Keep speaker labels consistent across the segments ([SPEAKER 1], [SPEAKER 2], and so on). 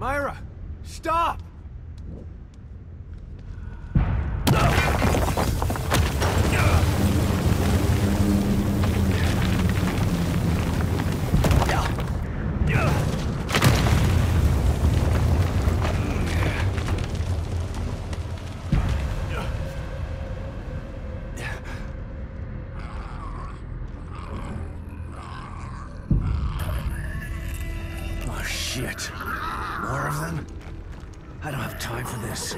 [SPEAKER 1] Myra, stop!
[SPEAKER 2] I don't have time for this.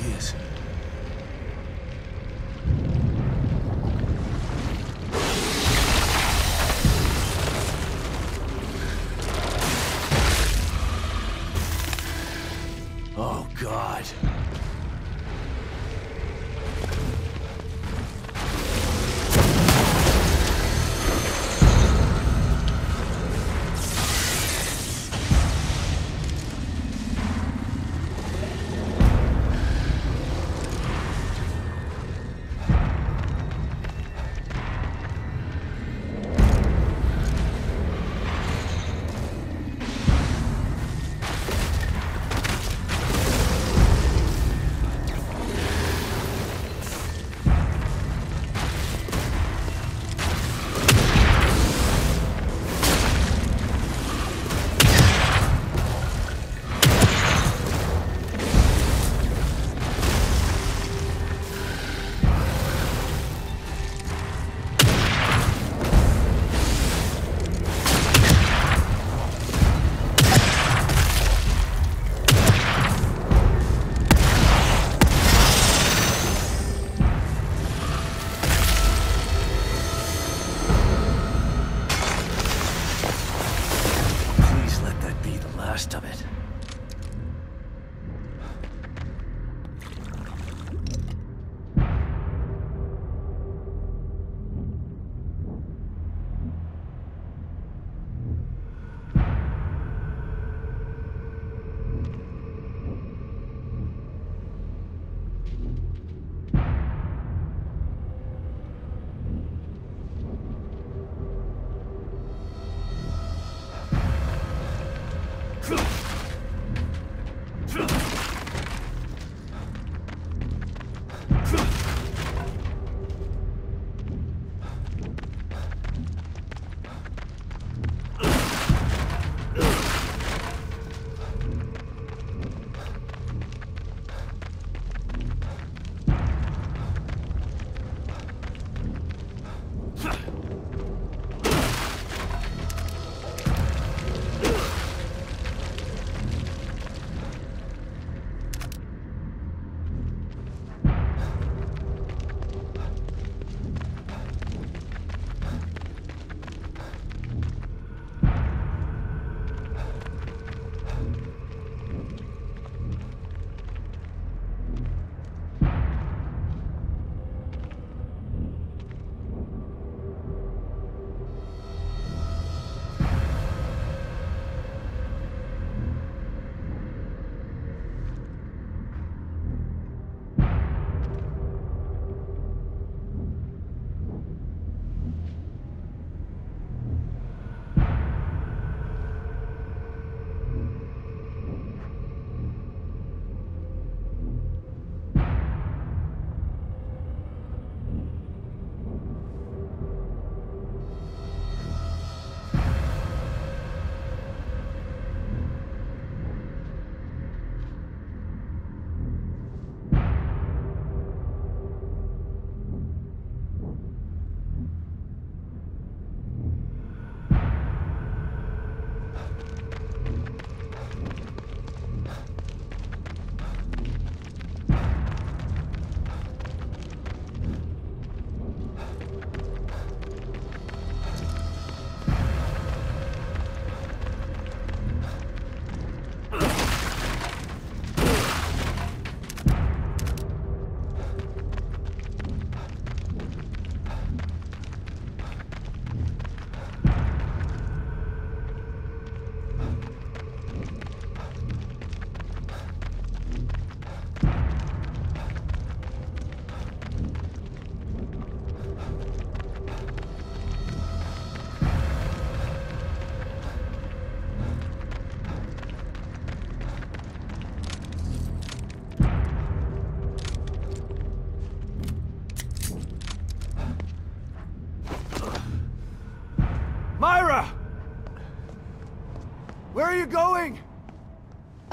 [SPEAKER 3] she is.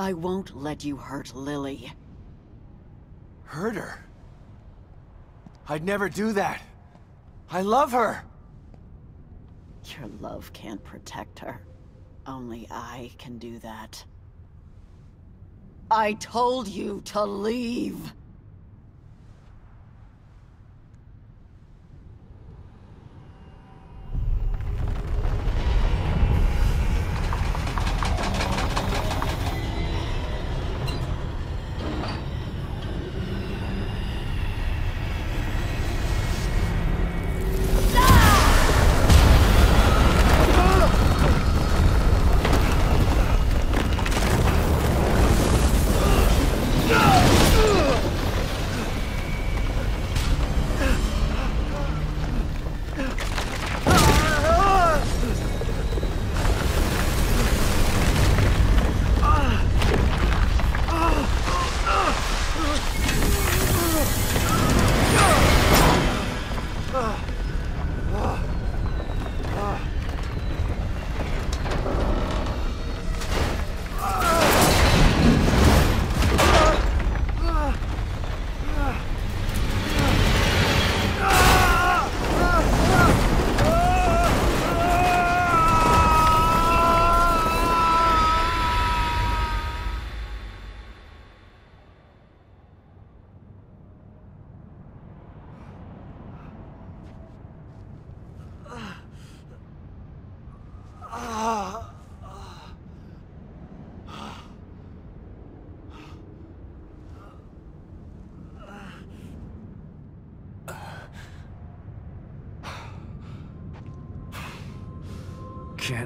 [SPEAKER 4] I won't let you hurt Lily.
[SPEAKER 3] Hurt her? I'd never do that. I love her!
[SPEAKER 4] Your love can't protect her. Only I can do that. I told you to leave!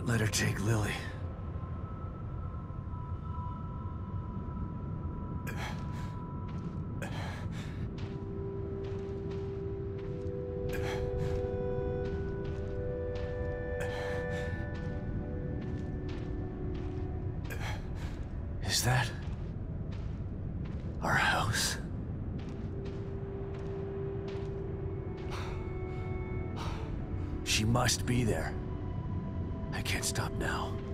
[SPEAKER 1] Can't let her take Lily. Is that... our house? She must be there. Can't stop now.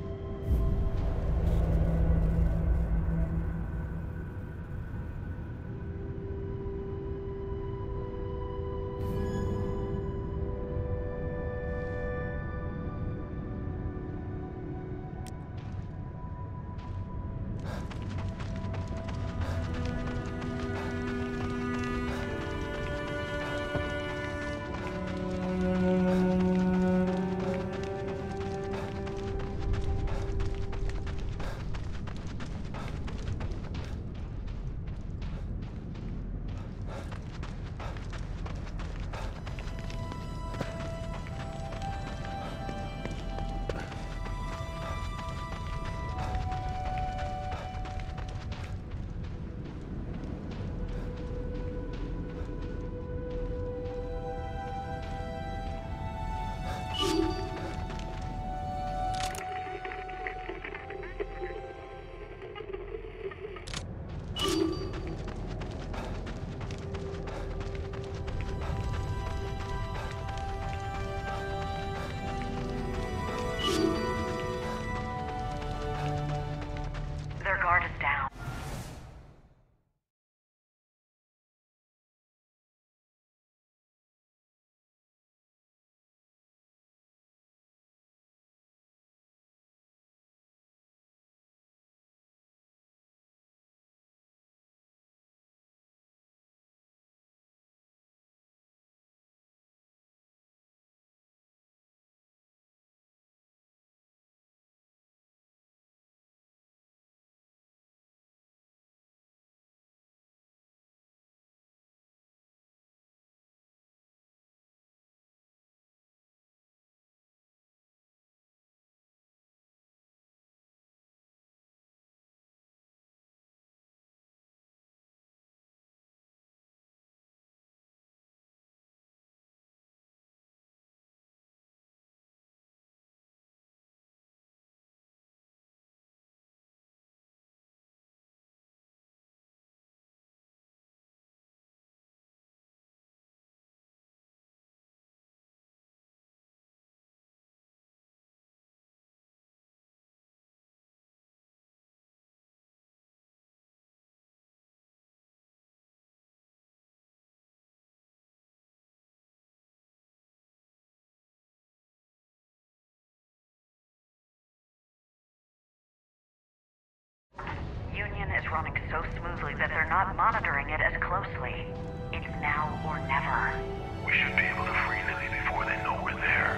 [SPEAKER 5] Running so smoothly that they're not monitoring it as closely. It's now or never.
[SPEAKER 6] We should be able to free Lily before they know we're there.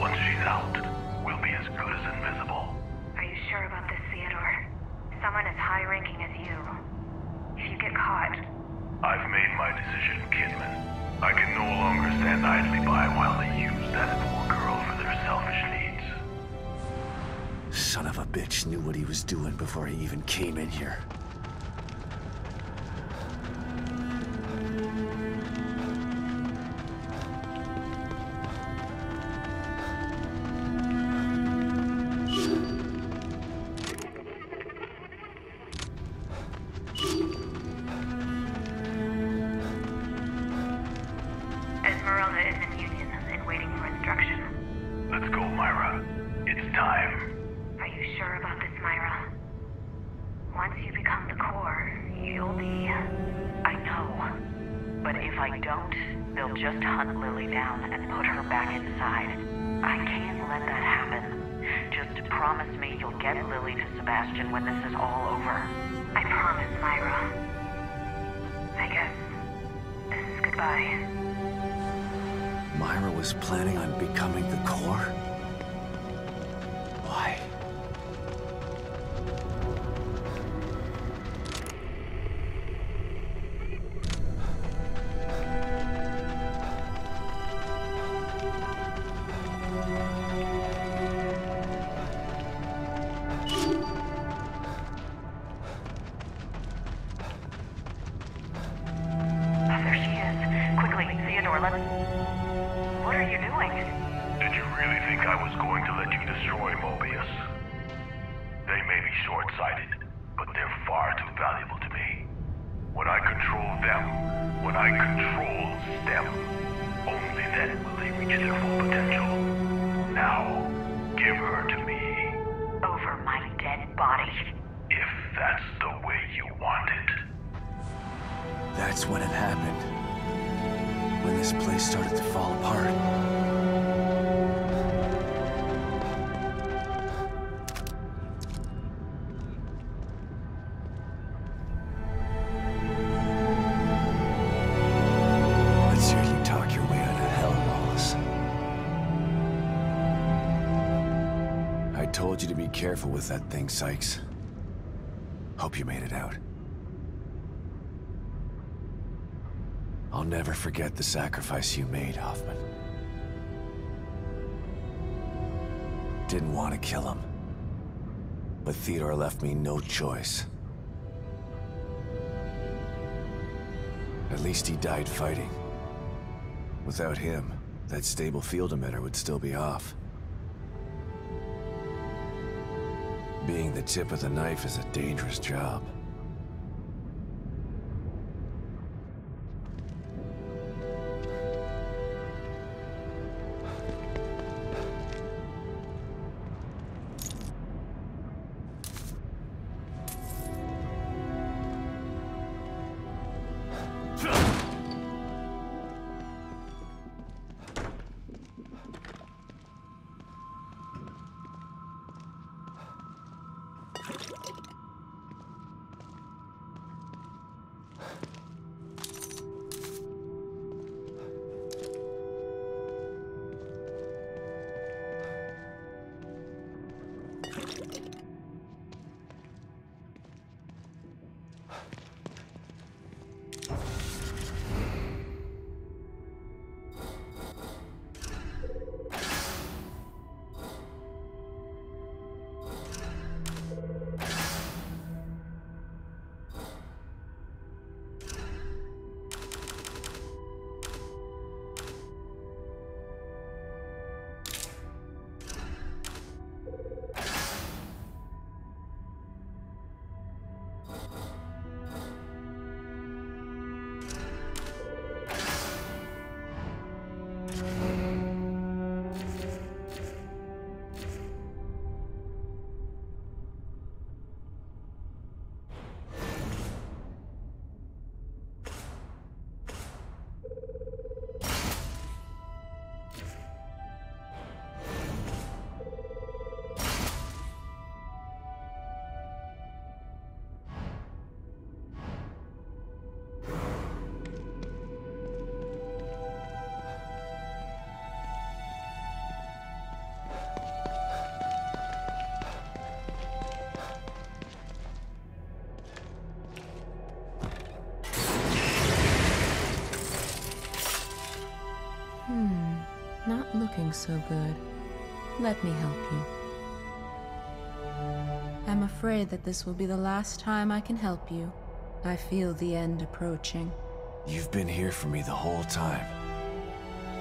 [SPEAKER 6] Once she's out, we'll be as good as invisible.
[SPEAKER 5] Are you sure about this, Theodore? Someone as high ranking as you. If you get caught,
[SPEAKER 6] I've made my decision, Kidman. I can no longer stand idly by while they use that poor girl for their selfish needs.
[SPEAKER 1] Son of a bitch knew what he was doing before he even came in here.
[SPEAKER 5] Just hunt Lily down and put her back inside. I can't let that happen. Just promise me you'll get Lily to Sebastian when this is all over. I promise, Myra. I guess. This is goodbye.
[SPEAKER 1] Myra was planning on becoming the core?
[SPEAKER 5] Quickly, What are you doing?
[SPEAKER 6] Did you really think I was going to let you destroy Mobius? They may be short-sighted, but they're far too valuable to me. When I control them, when I control STEM, only then will they reach their full potential. Now, give her to me,
[SPEAKER 5] Over my dead body.
[SPEAKER 6] if that's the way you want it.
[SPEAKER 1] That's when it happened. This place started to fall apart. Let's hear you talk your way out of hell, Wallace. I told you to be careful with that thing, Sykes. Hope you made it out. I'll never forget the sacrifice you made, Hoffman. Didn't want to kill him. But Theodore left me no choice. At least he died fighting. Without him, that stable field emitter would still be off. Being the tip of the knife is a dangerous job.
[SPEAKER 7] So good. Let me help you. I'm afraid that this will be the last time I can help you. I feel the end approaching.
[SPEAKER 1] You've been here for me the whole time.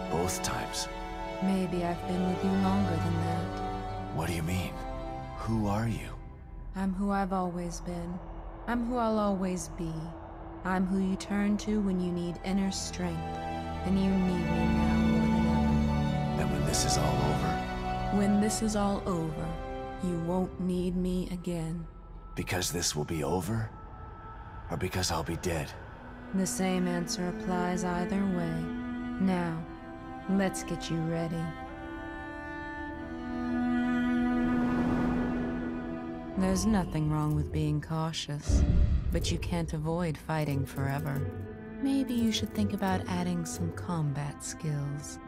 [SPEAKER 1] Both times.
[SPEAKER 7] Maybe I've been with you longer than that.
[SPEAKER 1] What do you mean? Who are you?
[SPEAKER 7] I'm who I've always been. I'm who I'll always be. I'm who you turn to when you need inner strength. And you need me now
[SPEAKER 1] this is all over,
[SPEAKER 7] When this is all over, you won't need me again.
[SPEAKER 1] because this will be over? Or because I'll be dead?
[SPEAKER 7] The same answer applies either way. Now, let's get you ready. There's nothing wrong with being cautious, but you can't avoid fighting forever. Maybe you should think about adding some combat skills.